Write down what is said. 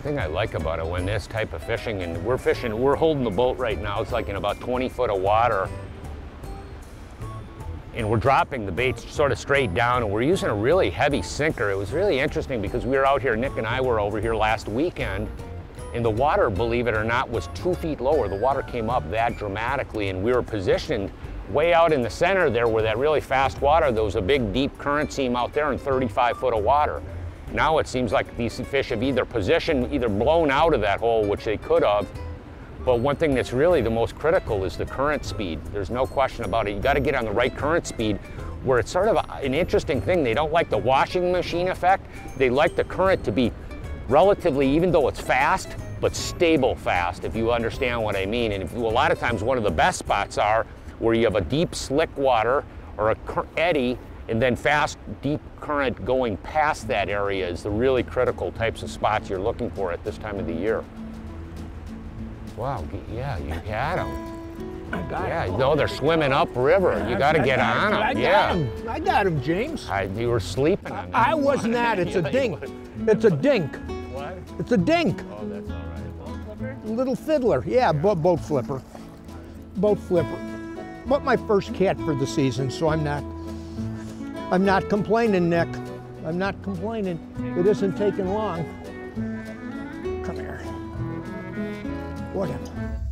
Thing I like about it when this type of fishing, and we're fishing, we're holding the boat right now, it's like in about 20 foot of water. And we're dropping the bait sort of straight down, and we're using a really heavy sinker. It was really interesting because we were out here, Nick and I were over here last weekend, and the water, believe it or not, was two feet lower. The water came up that dramatically, and we were positioned way out in the center there where that really fast water, there was a big deep current seam out there and 35 foot of water. Now it seems like these fish have either positioned, either blown out of that hole, which they could have, but one thing that's really the most critical is the current speed. There's no question about it. You got to get on the right current speed where it's sort of an interesting thing. They don't like the washing machine effect. They like the current to be relatively, even though it's fast, but stable fast, if you understand what I mean. And if, a lot of times one of the best spots are where you have a deep slick water or a eddy and then fast deep current going past that area is the really critical types of spots you're looking for at this time of the year. Wow, yeah, you had them. Yeah, no, they're swimming upriver. You got to get on him. I got Yeah. him. I got him, James. I, you were sleeping on them. I was not. That, it's a dink. It's a dink. What? It's a dink. Oh, that's all right. Little fiddler. Yeah, bo- boat flipper. Boat flipper. But my first cat for the season, so I'm not. I'm not complaining, Nick. I'm not complaining. It isn't taking long. Come here. What Whatever.